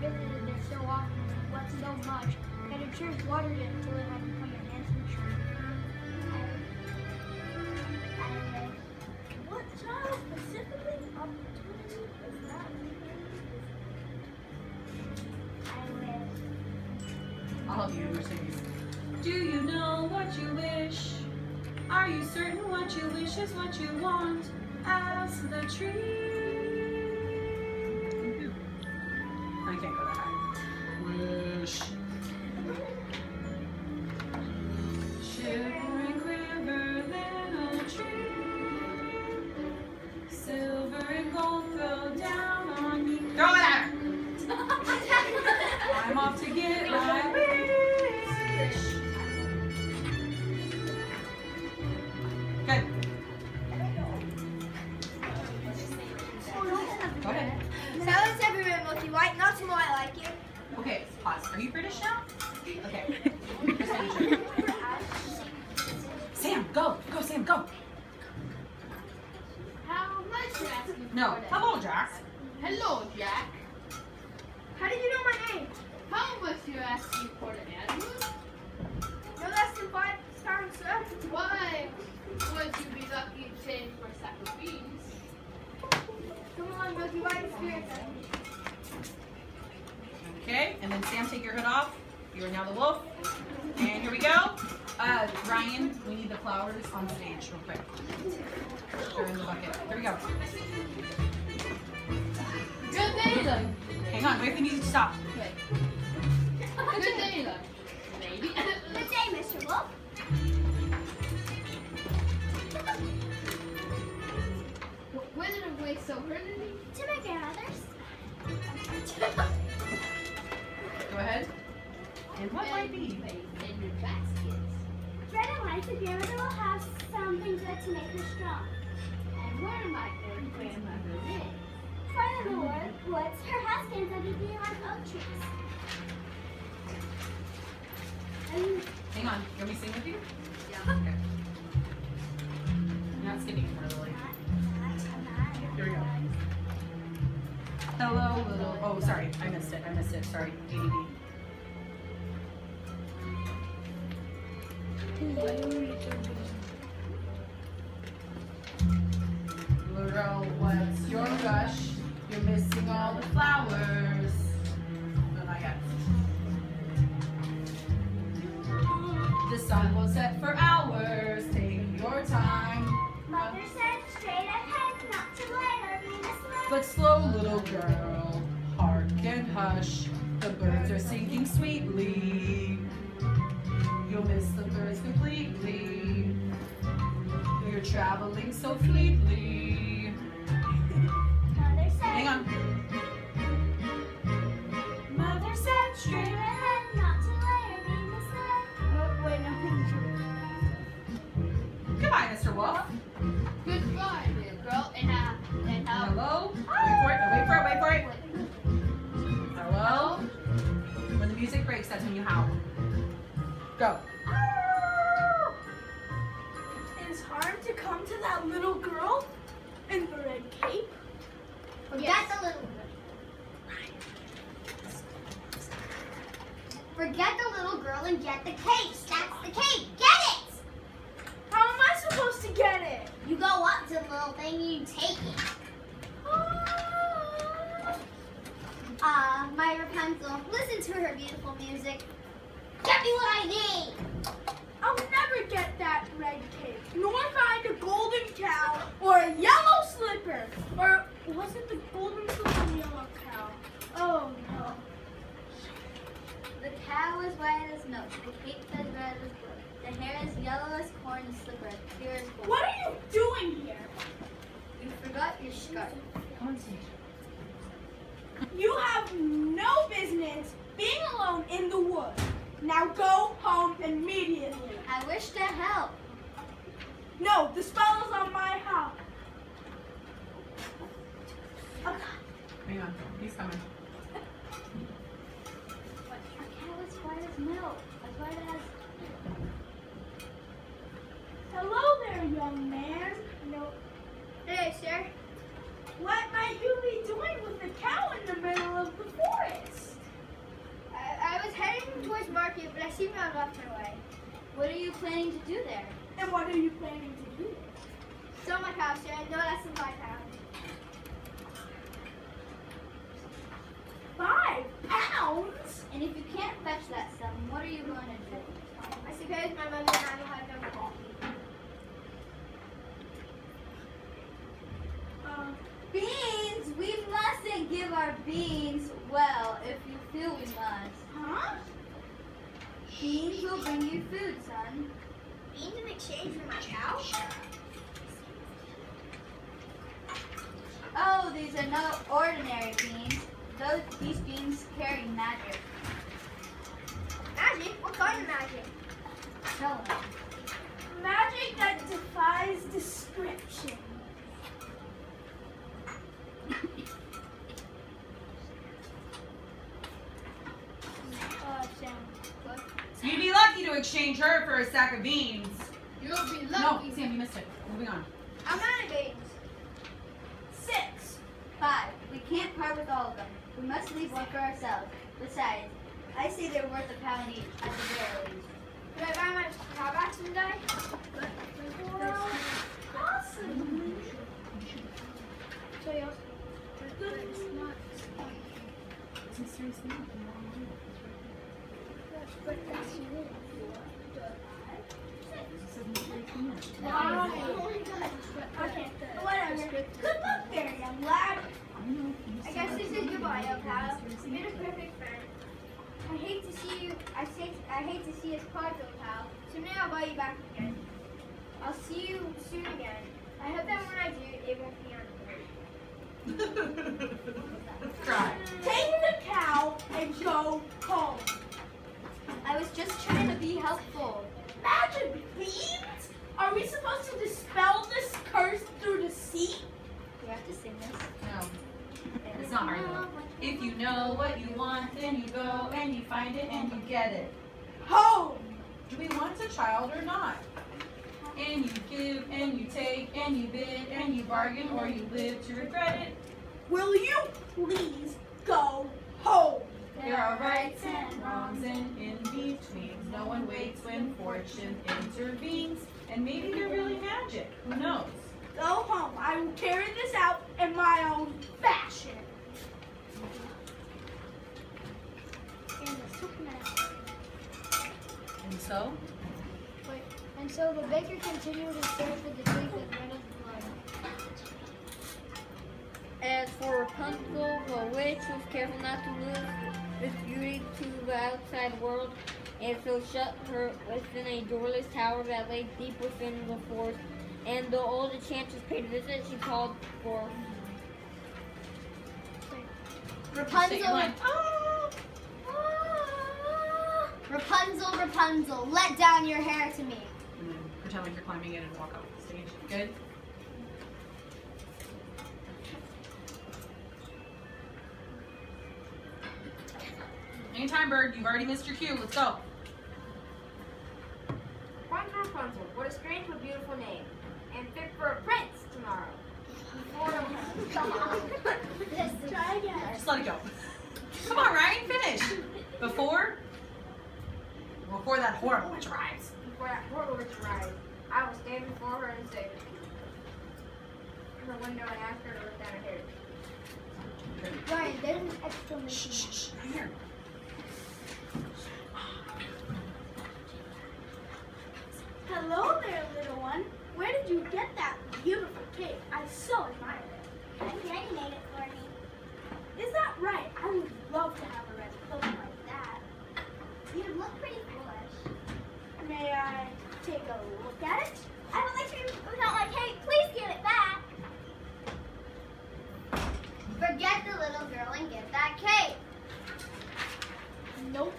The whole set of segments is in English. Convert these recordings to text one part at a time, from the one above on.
visited there so often what so much that it watered it until it had become a handsome tree. Child specifically you. Do you know what you wish? Are you certain what you wish is what you want? Ask the tree. Lucky in for a sack of beans? Come on, Milky White. Experience Okay, and then Sam, take your hood off. You are now the wolf. And here we go. Uh, Ryan, we need the flowers on stage real quick. They're in the bucket. Here we go. Good day, then. Hang on, wait for the music to stop. Wait. Good day, then. Maybe. Good day, Mr. Wolf. Where did it wait so early? To my grandmother's. Go ahead. And what might be? In your baskets. Fred and White, the grandmother will have something good to make her strong. And where my old grandmother live? Far in the wood, woods, her house stands under the young oak trees. And Hang on. You want me sing with you? Yeah. Okay. You're not skipping anymore, Lily. Here we go. Hello, little. Oh, sorry. I missed it. I missed it. Sorry. ADD. Little, what's your rush? You're missing all the flowers. No, not yet. The sun will set for misled. Slow, little girl, hark and hush. The birds are singing sweetly. You'll miss the birds completely. You're traveling so fleetly. Hang on. Mother said straight ahead, not to blame or be misled. Oh, wait, no. Goodbye, Mr. Wolf. Music breaks, that's when you howl. Go. It's hard to come to that little girl in the red cape? Forget Yes. the little girl. Forget the little girl and get the cake. That's the cake. Get it! How am I supposed to get it? You go up to the little thing and you take it. My Rapunzel. Listen to her beautiful music. Get me what I need. I'll never get that red cape, nor find a golden cow or a yellow slipper. Or was it the golden slipper and yellow cow? Oh no. The cow is white as milk. The cape is red as blue. The hair is yellow as corn. The slipper clear as gold. What are you doing here? You forgot your scarf. Come on stage. You have no business being alone in the woods. Now go home immediately. I wish to help. No, the spell is on my house. Oh, Hang on. He's coming. Your cow is white as milk. As white as Hello there, young man. No, Hey, sir. what might you be doing with the cow in the middle of the forest? What are you planning to do there? And what are you planning to do? So my cow, sir. No, that's in my cow. Five pounds? And if you can't fetch that sum, what are you going to do? I suppose my mother and I will have no coffee. Uh, Beans! We mustn't give our beans well if you feel we must. huh? Beans will bring you food, son. Beans in exchange for my cow? Oh, these are no ordinary beans. Those these beans carry magic. Magic? What kind of magic? Tell them. Magic that defies description. Uh, Sam. You'd be lucky to exchange her for a sack of beans. You'll be No. Sam, you missed it. Moving on. I'm out of beans. Six. Five. We can't part with all of them. We must leave one for ourselves. Besides, I say they're worth a pound each at the very least. Can I buy my cow back someday? Well, possibly. So you Okay, whatever. Good luck there, young lad. I guess this is goodbye, El Pal. Been a perfect friend. I hate to see you. I say I hate to see us part, El Pal. So I'll buy you back again. I'll see you soon again. I hope that when I do, it won't be on the Try. Take find it and you get it. Home. Do we want a child or not? And you give and you take and you bid and you bargain or you live to regret it. Will you please go home? There are rights and wrongs and in-betweens. No one waits when fortune intervenes. And maybe they're really magic. Who knows? Go home. I will carry this out in my own fashion. And the Superman. And so, Wait. And so the baker continued his search for the drink that red as blood. As for Rapunzel, the witch was careful not to lose this beauty to the outside world, and so shut her within a doorless tower that lay deep within the forest. And though all the enchantress paid a visit, she called for Say your line. Rapunzel, Rapunzel, let down your hair to me. and then pretend like you're climbing in and walk off the stage. Good? Anytime, bird. You've already missed your cue. Let's go. Rapunzel, Rapunzel, what a strange but beautiful name. And fit for a prince tomorrow. Try again. Just let it go. Come on, Ryan. Finish. Before? Before that horrible witch arrives. Before that horrible witch arrives, I before her and say, her window and ask her to look down her hair. Ryan, there's an Shh, exclamation shh, shh. Right here. Hello there, little one. Where did you get that beautiful cake? I so admire it. mark. Granny made it for me. Is that right? I would love to have a red cloak like that. You look pretty foolish. May I take a look at it? I would like to without my cake. Please give it back. Forget the little girl and get that cake. Nope.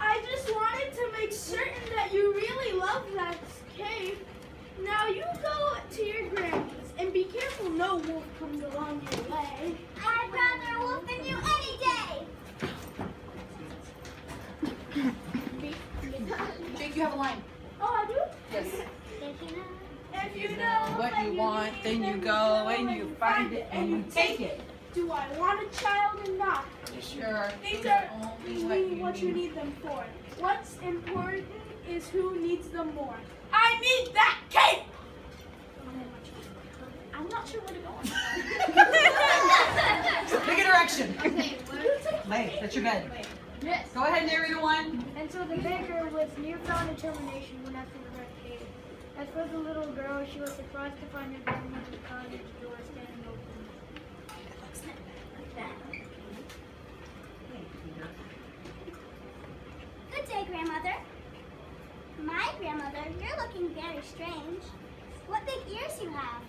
I just wanted to make certain that you really love that cake. Now you go to your granny's and be careful no wolf comes along your way. I'd rather a wolf than you any day. Jake, you have a line. Oh, I do? Yes. If you know What you want, then you go and you find it and you take it. Do I want a child or not? You sure? These It's are only only what you need them for. What's important is who needs them more. I need that cape! I'm not sure where to go on that. Pick a direction. Okay, what? Lay, that's your bed. Yes. Go ahead, narrator one. And so the baker, with newfound determination, went after the red cave. As for the little girl, she was surprised to find her grandmother's cottage door standing open. Good day, grandmother. My grandmother, you're looking very strange. What big ears you have.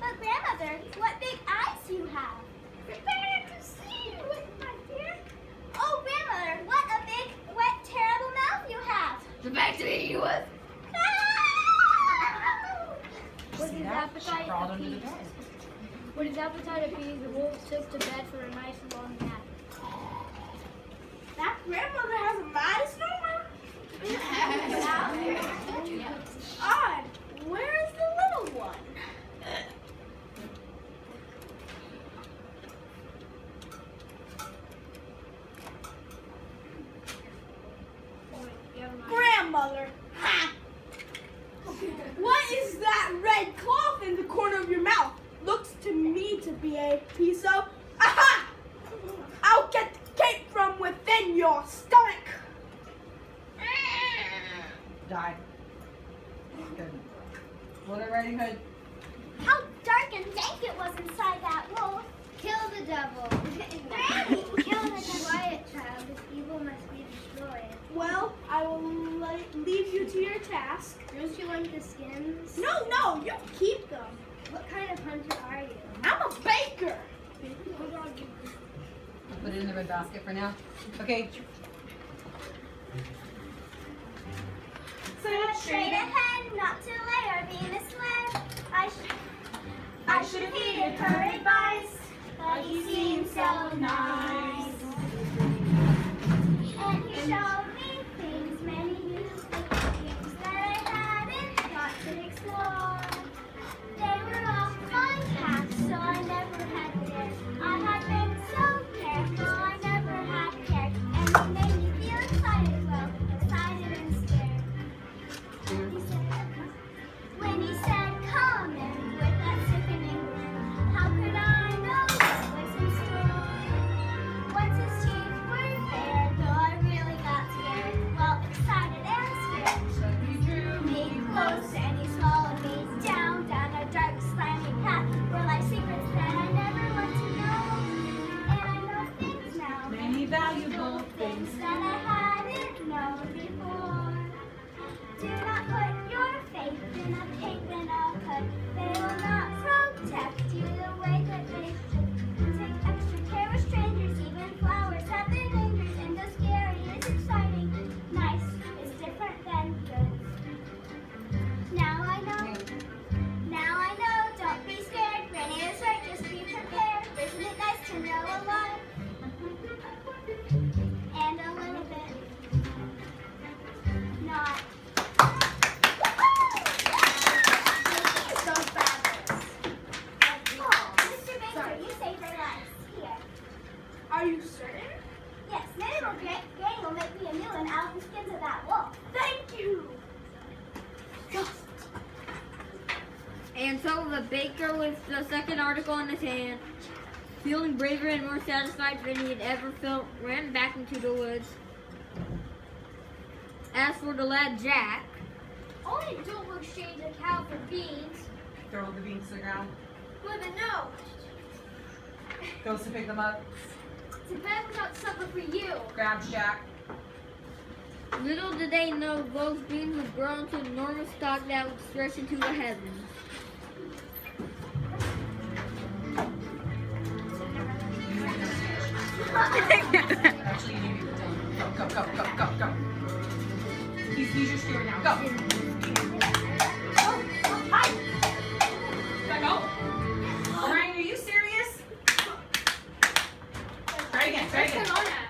But grandmother, what big eyes you have. Oh, grandmother, what a big, wet, terrible mouth you have. The back to me, you was. With See his that? She appetite crawled under the appeased, bed. with his appetite appeased, the wolf took to bed for a nice long nap. That grandmother has a modest number. Odd. Where is the little one? Grandmother. Ha! What is that red cloth in the corner of your mouth? Looks to me to be a piece of. Aha! I'll get the cape from within your stomach. Die. Good. Little Riding Hood. How dark and dank it was inside that wolf. Kill the devil. Granny, Kill the quiet child. This evil must be destroyed. Well, I will leave you to your task. Don't you like the skins? No, no, you keep them. What kind of hunter are you? I'm a baker. I'll put it in the red basket for now. Okay. Straight ahead, not to lay or be misled. I, sh- I should have heeded her advice, but he seemed so nice. And he showed And so the baker, with the second article in his hand, feeling braver and more satisfied than he had ever felt, ran back into the woods. As for the lad Jack, Only don't exchange a cow for beans. Throw the beans to the ground. Well, then no. Goes to pick them up. Depends without supper for you. Grabs Jack. little did they know those beans would grow into an enormous stalk that would stretch into the heavens. Actually, go. Go, go, go, go. He's, he's your steer now. Go. Ryan, are you serious? Try again, try again.